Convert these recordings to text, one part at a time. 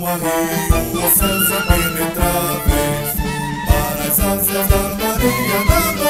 Maria, senza penetraves, para as ansias da Maria, nada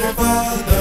reservada.